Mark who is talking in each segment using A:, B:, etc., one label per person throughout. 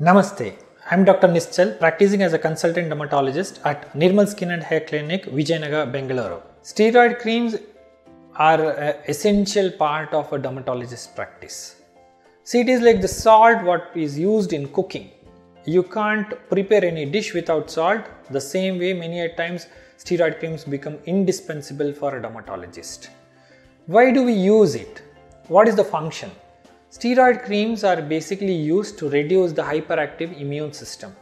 A: Namaste. I'm Dr. Nischal, practicing as a consultant dermatologist at Nirmal Skin and Hair Clinic, Vijayanagar, Bengaluru. Steroid creams are an essential part of a dermatologist's practice. See, it is like the salt what is used in cooking. You can't prepare any dish without salt. The same way, many a times, steroid creams become indispensable for a dermatologist. Why do we use it? What is the function? Steroid creams are basically used to reduce the hyperactive immune system.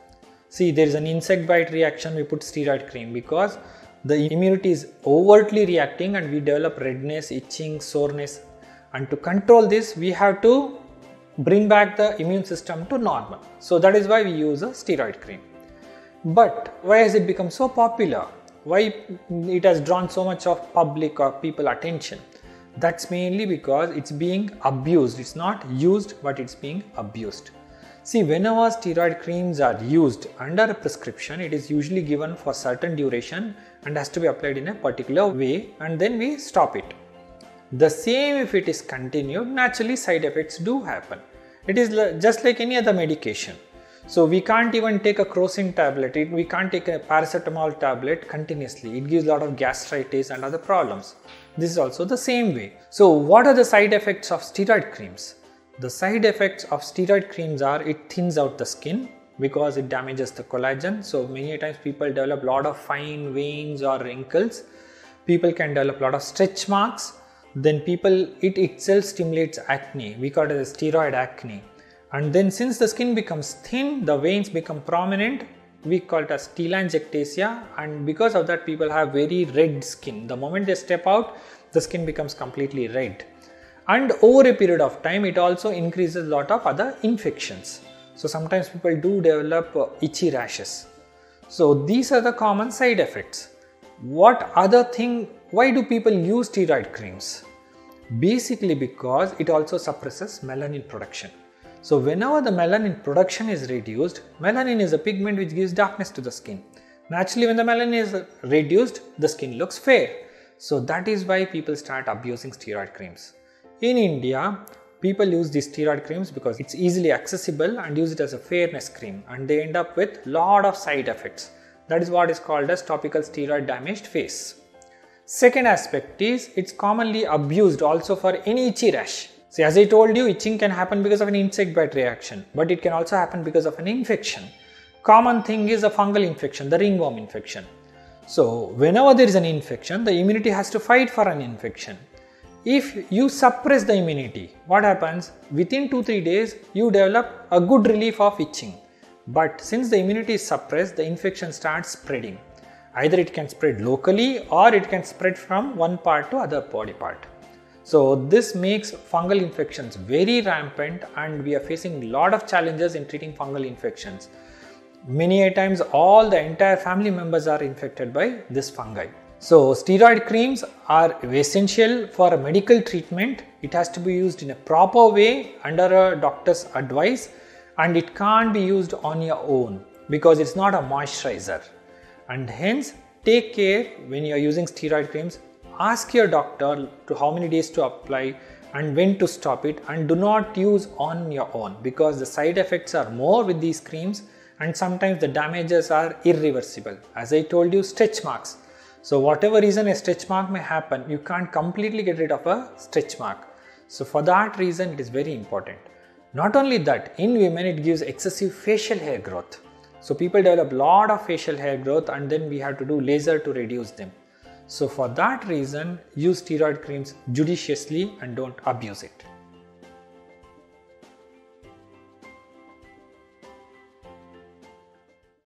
A: See, there is an insect bite reaction, we put steroid cream because the immunity is overtly reacting and we develop redness, itching, soreness. And to control this, we have to bring back the immune system to normal. So that is why we use a steroid cream. But why has it become so popular? Why it has drawn so much of public or people attention? That's mainly because it's being abused. It's not used, but it's being abused. See, whenever steroid creams are used under a prescription, it is usually given for certain duration and has to be applied in a particular way, and then we stop it. The same if it is continued, naturally side effects do happen. It is just like any other medication. So we can't even take a crocin tablet, we can't take a paracetamol tablet continuously. It gives a lot of gastritis and other problems. This is also the same way. So what are the side effects of steroid creams? The side effects of steroid creams are it thins out the skin because it damages the collagen. So many times people develop a lot of fine veins or wrinkles. People can develop a lot of stretch marks. Then people, it itself stimulates acne. We call it as steroid acne and then since the skin becomes thin the veins become prominent we call it as telangiectasia. And because of that people have very red skin. The moment they step out the skin becomes completely red. And over a period of time it also increases a lot of other infections. So sometimes people do develop uh, itchy rashes. So these are the common side effects. What other thing why do people use steroid creams? Basically because it also suppresses melanin production so whenever the melanin production is reduced, melanin is a pigment which gives darkness to the skin. Naturally when the melanin is reduced, the skin looks fair. So that is why people start abusing steroid creams. In India, people use these steroid creams because it's easily accessible and use it as a fairness cream and they end up with lot of side effects. That is what is called as topical steroid damaged face. Second aspect is it's commonly abused also for any itchy rash. See, as I told you, itching can happen because of an insect bite reaction, but it can also happen because of an infection. Common thing is a fungal infection, the ringworm infection. So, whenever there is an infection, the immunity has to fight for an infection. If you suppress the immunity, what happens? Within 2-3 days, you develop a good relief of itching. But since the immunity is suppressed, the infection starts spreading. Either it can spread locally or it can spread from one part to other body part. So this makes fungal infections very rampant and we are facing a lot of challenges in treating fungal infections. Many a times all the entire family members are infected by this fungi. So steroid creams are essential for a medical treatment. It has to be used in a proper way under a doctor's advice and it can't be used on your own because it's not a moisturizer. And hence take care when you are using steroid creams ask your doctor to how many days to apply and when to stop it and do not use on your own because the side effects are more with these creams and sometimes the damages are irreversible. As i told you stretch marks. So whatever reason a stretch mark may happen you can't completely get rid of a stretch mark. So for that reason it is very important. Not only that in women it gives excessive facial hair growth. So people develop a lot of facial hair growth and then we have to do laser to reduce them so for that reason, use steroid creams judiciously and don't abuse it.